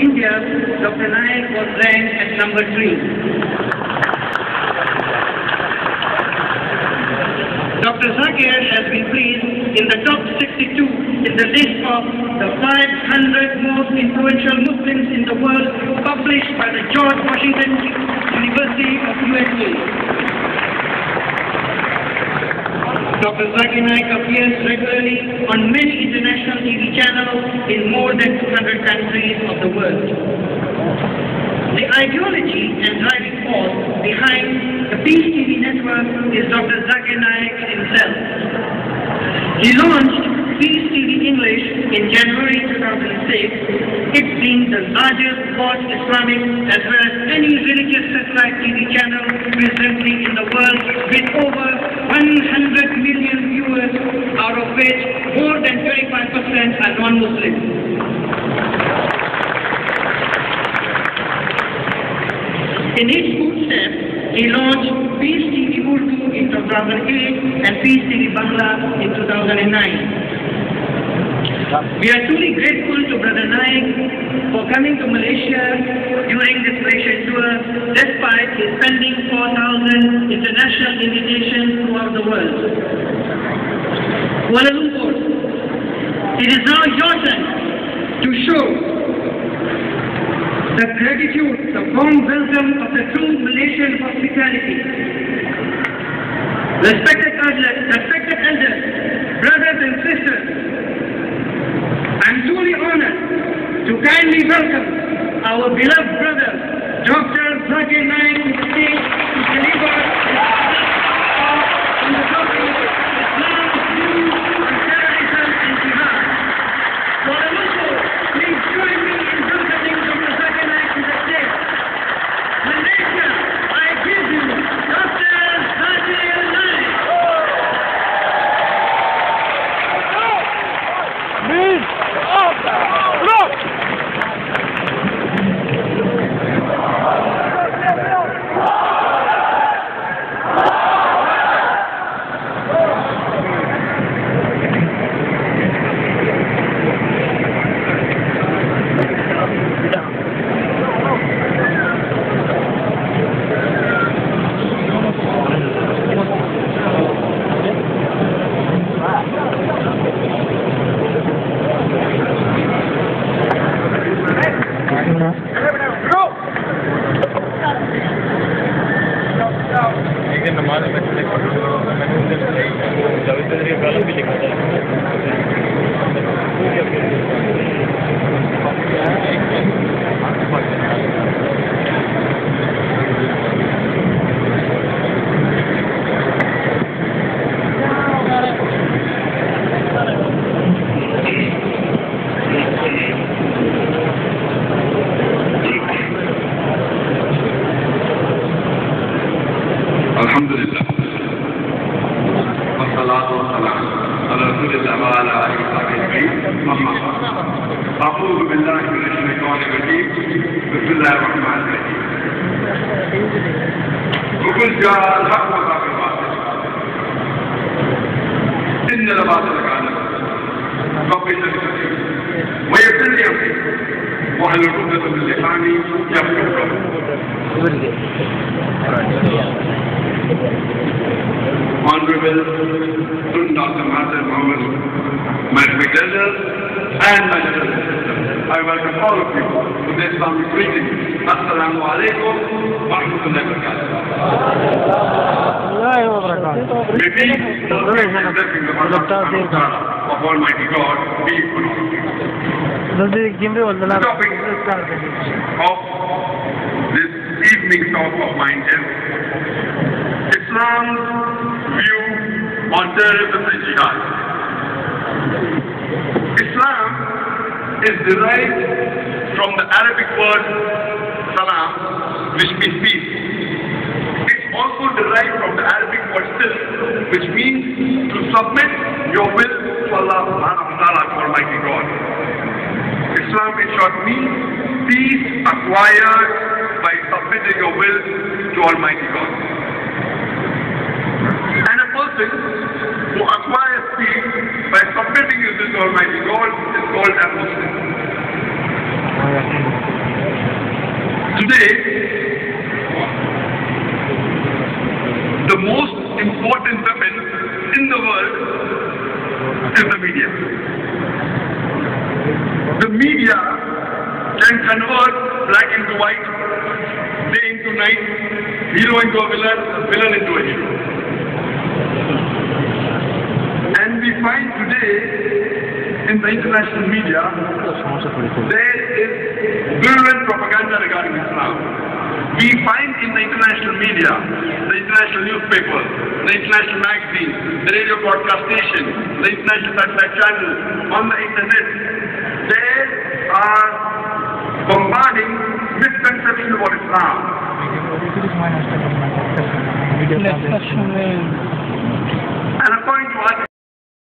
India, Dr. Naik was ranked at number three. Dr. Zakir has been placed in the top 62 in the list of the 500 most influential Muslims in the world published by the George Washington University of USA. Dr. Zakir Naik appears regularly on many international TV channels in more than 200 countries of the world. The ideology and driving force behind the Peace TV network is Dr. Zakir Naik himself. He launched Peace TV English in January 2006, it being the largest both Islamic as well as any religious satellite TV channel presently in the world with over 100 million viewers, out of which more than 25% are non-Muslims. In each footstep, he launched Peace TV Urdu in 2008 and Peace TV Bangla in 2009. We are truly grateful to Brother Naik for coming to Malaysia during this Despite his pending 4,000 international invitations throughout the world. Kuala Lumpur, it is now your turn to show the gratitude, the warm welcome of the true Malaysian hospitality. Respected elders, respected elders, brothers and sisters, I'm truly honored to kindly welcome our beloved brother, Dr. Zakir Naik, to the stage to deliver his on the topic Islam, views on terrorism and jihad. Kuala Lumpur, please join me in welcoming Dr. Zakir Naik to the stage. Malaysia, I give you Dr. Zakir Naik. Mid! Up! Look! the monument to take الحمد لله والصلاة والسلام على رسول الله وعلى آله وصحبه أجمعين. أما أعوذ بالله من الشيطان الرجيم. بسم الله الرحمن الرحيم. وقل جاء الحق وزاق الباطل. إن الباطل كان رب وعلى العقدة من لساني يفقهوا قولي Honorable Student Dr. Master Muhammad, my respected elders, and my dear sisters. I welcome all of you to this Islamic greeting. Assalamu alaikum wa rahmatullahi wa الله وبركاته May peace, grace, and blessings of Allah subhanahu wa ta'ala, of Almighty God be upon you. The topic of this evening talk of mine is Islam's view on terrorism and jihad. Islam is derived from the Arabic word salam, which means peace. It's also derived from the Arabic word silm, which means to submit your will Allah subhanahu wa ta'ala, to Almighty God. Islam in short means peace acquired by submitting your will to Almighty God. And a person who acquires peace by submitting his will to Almighty God is called a Muslim. Today, the most important weapon in the world is the media. The media can convert black into white, day into night, hero into a villain, villain into a hero. And we find today in the international media there is virulent propaganda regarding Islam. We find in the international media, the international newspapers, the international magazines, the radio broadcast station, the international satellite channels, on the internet, They are bombarding misconceptions about Islam. Next question is